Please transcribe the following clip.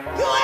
You